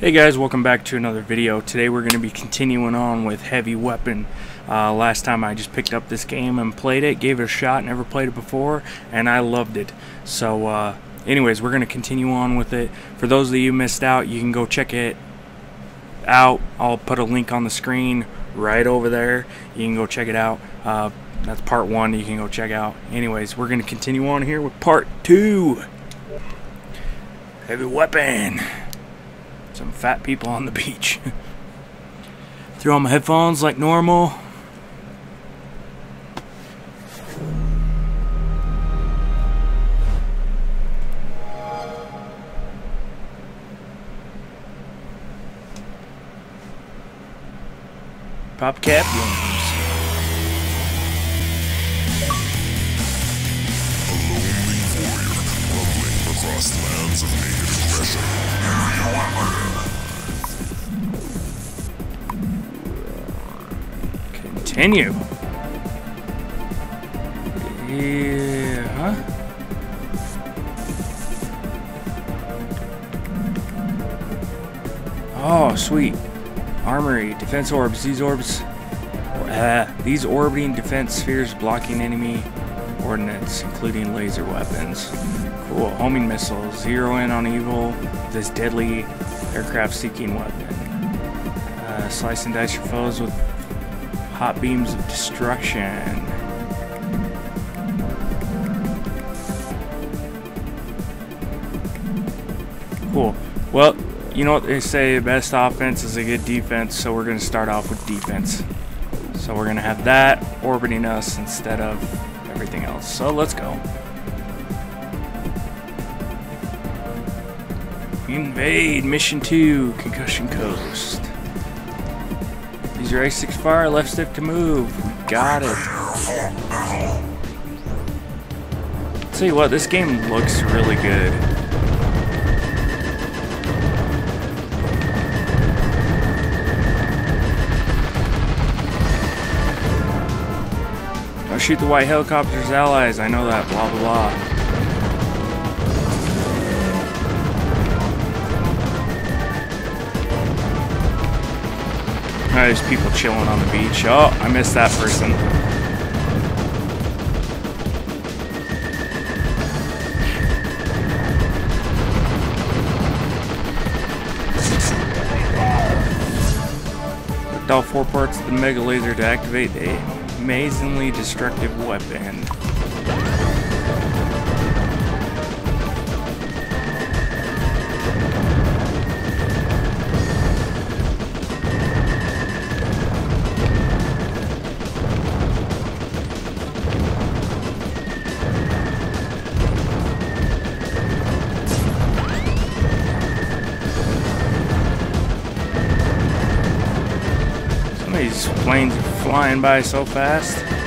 Hey guys, welcome back to another video. Today we're going to be continuing on with Heavy Weapon. Uh, last time I just picked up this game and played it, gave it a shot, never played it before, and I loved it. So uh, anyways, we're going to continue on with it. For those of you missed out, you can go check it out. I'll put a link on the screen right over there. You can go check it out. Uh, that's part one you can go check out. Anyways, we're going to continue on here with part two. Heavy Weapon some fat people on the beach. Threw on my headphones like normal. PopCap across lands of. Continue. Yeah, huh? Oh, sweet. Armory, defense orbs. These orbs, uh, these orbiting defense spheres blocking enemy ordnance, including laser weapons. Cool. Homing missiles. Zero in on evil. This deadly aircraft-seeking weapon. Uh, slice and dice your foes with hot beams of destruction. Cool. Well, you know what they say, best offense is a good defense, so we're going to start off with defense. So we're going to have that orbiting us instead of everything else. So let's go. Invade Mission 2, Concussion Coast. Use your A6 fire, left stick to move. We got it. Tell you what, this game looks really good. Don't shoot the white helicopter's allies. I know that. Blah, blah, blah. Oh, there's people chilling on the beach. Oh, I missed that person. Hooked all four parts of the Mega Laser to activate a amazingly destructive weapon. These planes are flying by so fast.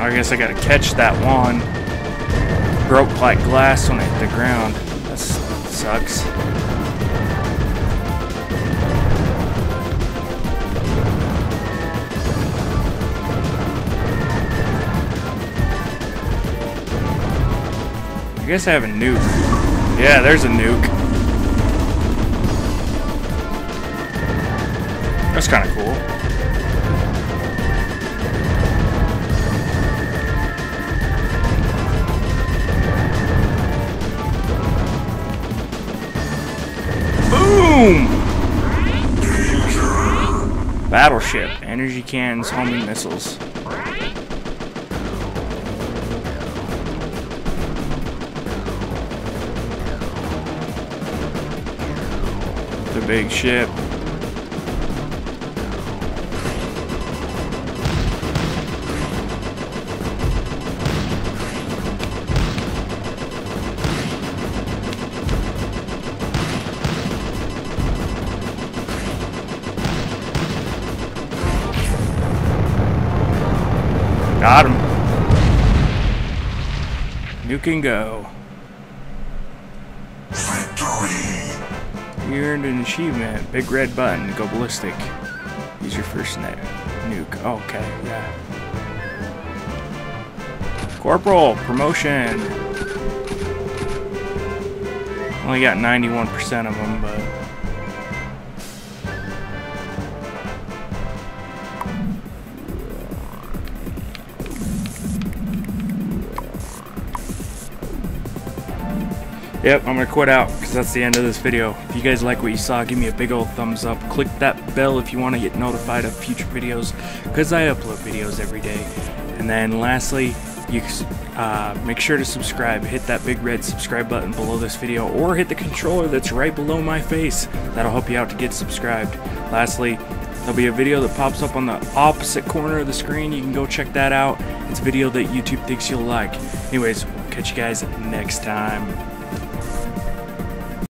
I guess I gotta catch that one. Broke like glass when it hit the ground. That sucks. I guess I have a nuke. Yeah, there's a nuke. That's kind of cool. Battleship, energy cannons, homing missiles. The big ship. Got him. You can go. You earned an achievement. Big red button. Go ballistic. Use your first net nuke. Okay, yeah. Corporal promotion. Only got 91% of them, but. Yep, I'm gonna quit out because that's the end of this video. If you guys like what you saw, give me a big old thumbs up. Click that bell if you want to get notified of future videos because I upload videos every day. And then lastly, you uh, make sure to subscribe. Hit that big red subscribe button below this video or hit the controller that's right below my face. That'll help you out to get subscribed. Lastly, there'll be a video that pops up on the opposite corner of the screen. You can go check that out. It's a video that YouTube thinks you'll like. Anyways, catch you guys next time.